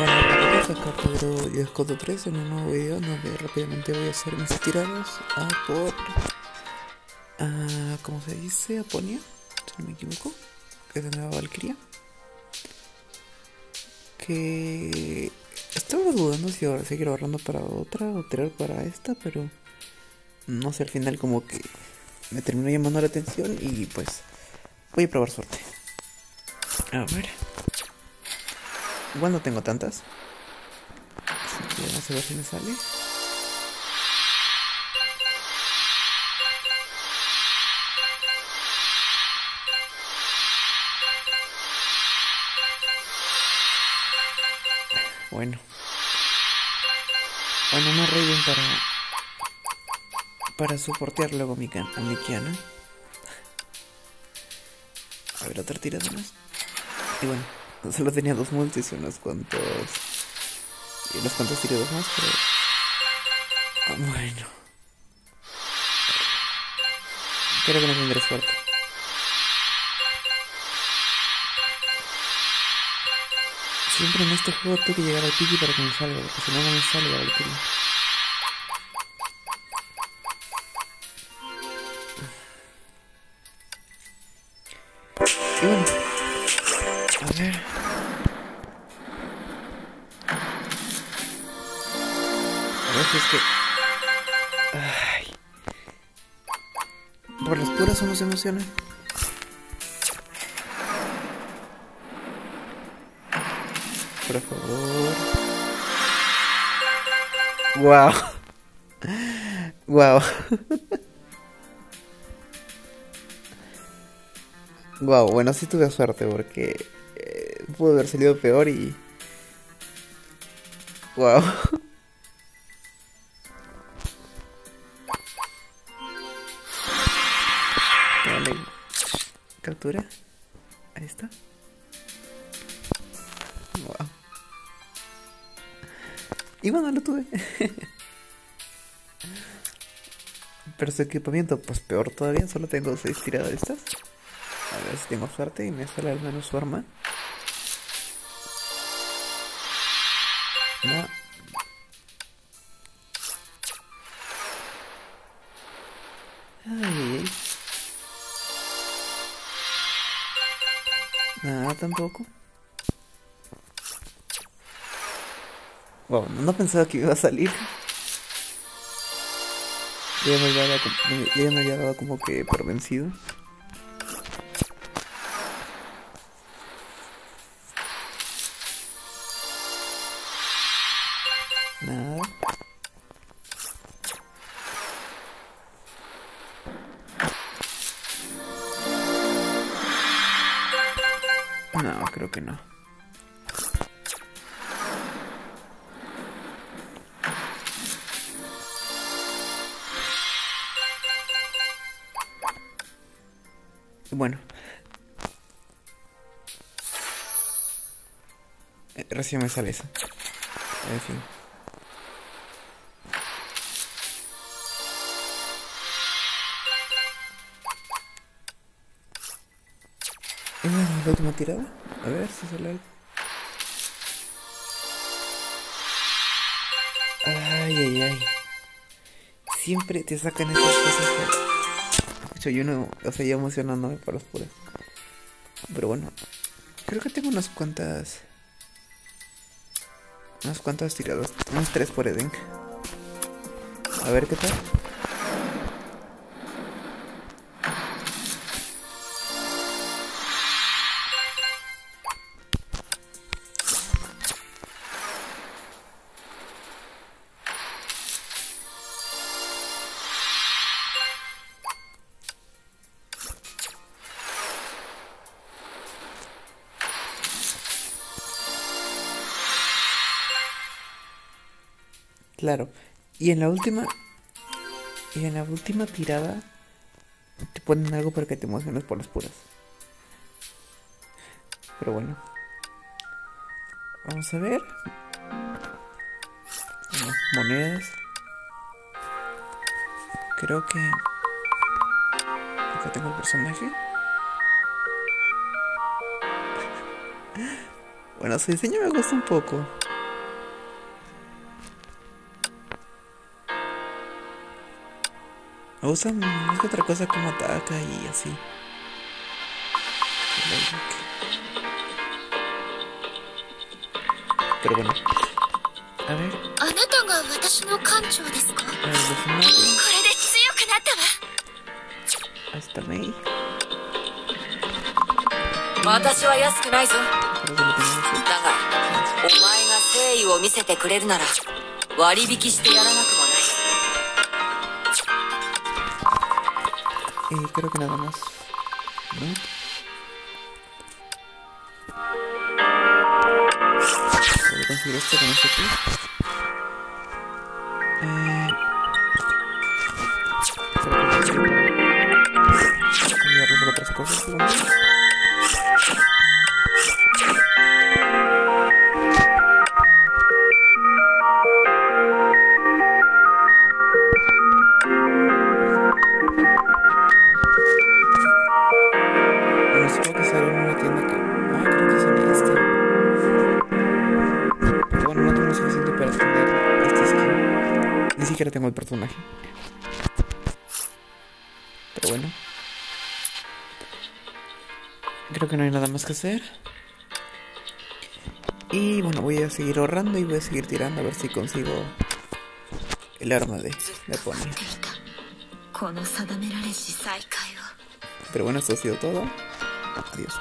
Hola, acá Pedro y Escoto 3 en un nuevo video donde rápidamente voy a hacer mis tiradas a por... A, ¿Cómo se dice? Aponia, si no me equivoco. Que es de Nueva Valkyria. Que... Estaba dudando si ahora seguir ahorrando para otra o tirar para esta, pero... No sé, al final como que me terminó llamando la atención y pues voy a probar suerte. A ver. Igual no tengo tantas. Vamos a ver si me sale. Bueno. Bueno, una Raven para... Para soportear luego mi, can a mi Kiana. A ver, otra tirada más. Y bueno, solo tenía dos multis y unos cuantos. Y unos cuantos tirados más, pero. Ah, bueno. Creo que no tendré suerte. Siempre en este juego tengo que llegar al Piki para que me salga, porque si no, no me sale la Valkyrie. Si es que. Por las puras uno se. Por favor. Wow. Wow. Wow, bueno, sí tuve suerte porque eh, pudo haber salido peor y. Wow. Captura. Ahí está. Wow. Y bueno, lo tuve. Pero su equipamiento, pues peor todavía, solo tengo seis tiradas de estas. A ver si tengo suerte y me sale al menos su arma. Tampoco. Wow, no pensaba que iba a salir. Ya me había dado, ya me había dado como que por vencido. Nada. No, creo que no. Bueno. Eh, recién me sale eso. En fin. Bueno, la última tirada. A ver si sale algo. Ay, ay, ay. Siempre te sacan esas cosas. Escucho, yo no. O sea, yo emocionándome por los puros. Pero bueno. Creo que tengo unas cuantas. Unas cuantas tiradas. Unos tres por Eden. A ver qué tal. Claro. Y en la última. Y en la última tirada. Te ponen algo para que te emociones por las puras. Pero bueno. Vamos a ver. Monedas. Creo que. Acá tengo el personaje. Bueno, su diseño me gusta un poco. usan más que otra cosa como ataca y así. Pero bueno. A ver. Ahí está May. 私は安くないぞだがお前が誠意を見せてくれるなら割引してやらない Eh, creo que nada más. ¿No? Voy a conseguir esto con esto aquí. Eh, voy a otras cosas. supongo. siquiera tengo el personaje. Pero bueno. Creo que no hay nada más que hacer. Y bueno, voy a seguir ahorrando y voy a seguir tirando a ver si consigo el arma de, de Pony. Pero bueno, esto ha sido todo. Adiós.